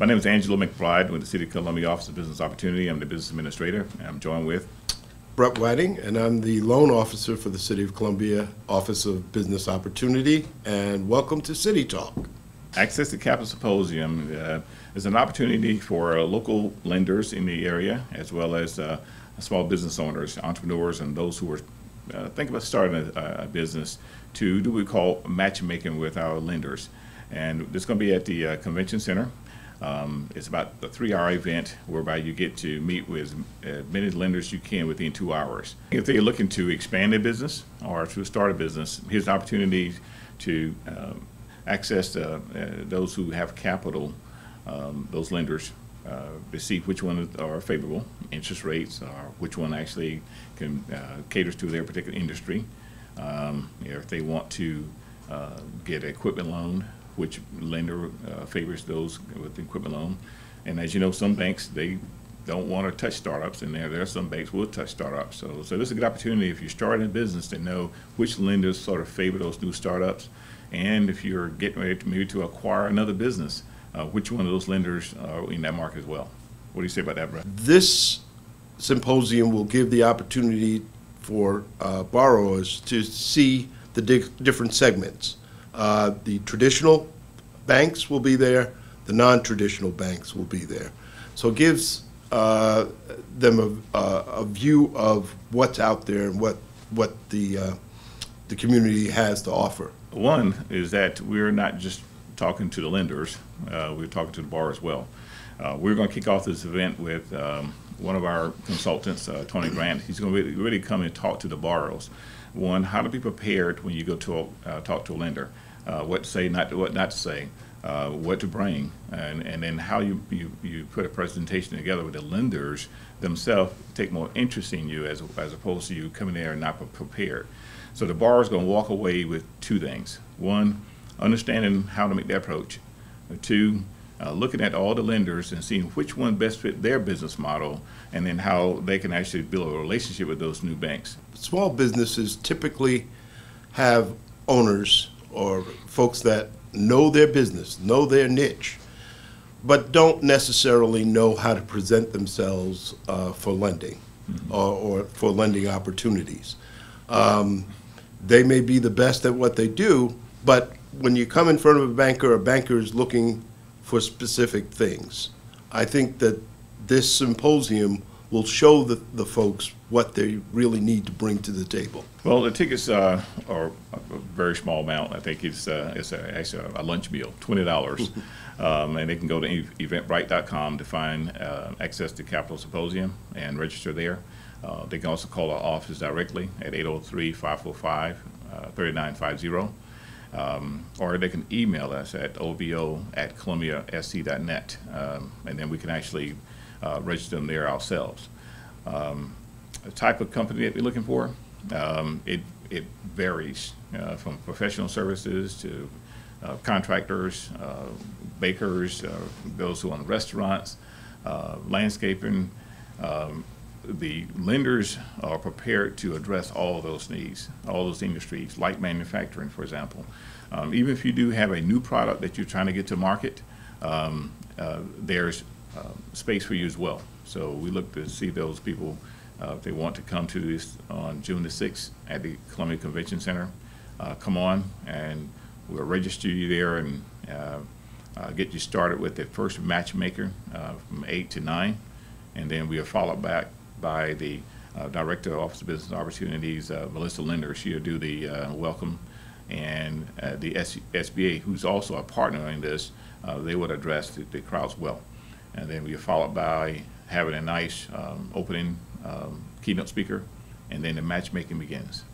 My name is Angelo McBride with the City of Columbia Office of Business Opportunity. I'm the business administrator. I'm joined with Brett Whiting, and I'm the loan officer for the City of Columbia Office of Business Opportunity, and welcome to City Talk. Access to Capital Symposium uh, is an opportunity for uh, local lenders in the area, as well as uh, small business owners, entrepreneurs, and those who are uh, thinking about starting a, a business to do what we call matchmaking with our lenders. And this is going to be at the uh, Convention Center. Um, it's about a three-hour event whereby you get to meet with as many lenders you can within two hours. If they're looking to expand their business or to start a business, here's an opportunity to um, access uh, uh, those who have capital, um, those lenders, uh, to see which ones are favorable, interest rates, or which one actually can uh, caters to their particular industry. Um, if they want to uh, get an equipment loan, which lender uh, favors those with equipment loan. And as you know, some banks, they don't want to touch startups, and there, there are some banks will touch startups. So, so this is a good opportunity if you're starting a business to know which lenders sort of favor those new startups, and if you're getting ready to maybe to acquire another business, uh, which one of those lenders are in that market as well. What do you say about that, Brett? This symposium will give the opportunity for uh, borrowers to see the di- different segments. Uh, The traditional banks will be there, the non-traditional banks will be there. So it gives uh, them a, a view of what's out there and what, what the, uh, the community has to offer. One is that we're not just talking to the lenders, uh, we're talking to the bar as well. Uh, we're going to kick off this event with um, one of our consultants, uh, Tony Grant. He's going to really, really come and talk to the borrowers. One, how to be prepared when you go to a, uh, talk to a lender, uh, what to say, not what not to say, uh, what to bring, and, and then how you, you, you put a presentation together with the lenders themselves take more interest in you as, as opposed to you coming there and not prepared. So the borrower is going to walk away with two things. One, understanding how to make that approach. Two, uh, looking at all the lenders and seeing which one best fit their business model, and then how they can actually build a relationship with those new banks. small businesses typically have owners or folks that know their business, know their niche, but don't necessarily know how to present themselves uh, for lending or, or for lending opportunities. Um, they may be the best at what they do, but when you come in front of a banker, a banker is looking for specific things. I think that this symposium will show the, the folks what they really need to bring to the table. Well, the tickets uh, are a very small amount. I think it's uh, it's a, actually a lunch meal, twenty dollars, um, and they can go to ev- Eventbrite.com to find uh, access to Capital Symposium and register there. Uh, they can also call our office directly at 803-545-3950, um, or they can email us at obo at columbiasc.net, um, and then we can actually uh, register them there ourselves. Um, the type of company that we're looking for, um, it, it varies uh, from professional services to uh, contractors, uh, bakers, uh, those who own restaurants, uh, landscaping. Um, the lenders are prepared to address all those needs, all those industries, like manufacturing, for example. Um, even if you do have a new product that you're trying to get to market, um, uh, there's uh, space for you as well. So we look to see those people, uh, if they want to come to this on June the 6th at the Columbia Convention Center, uh, come on and we'll register you there and uh, uh, get you started with the first matchmaker uh, from 8 to 9. And then we are followed back by the Director of Office of Business Opportunities, Melissa Linder. She'll do the welcome. And uh, the S- SBA, who's also a partner in this, uh, they would address the, the crowds well. And then we'll follow by having a nice um, opening um, keynote speaker, and then the matchmaking begins.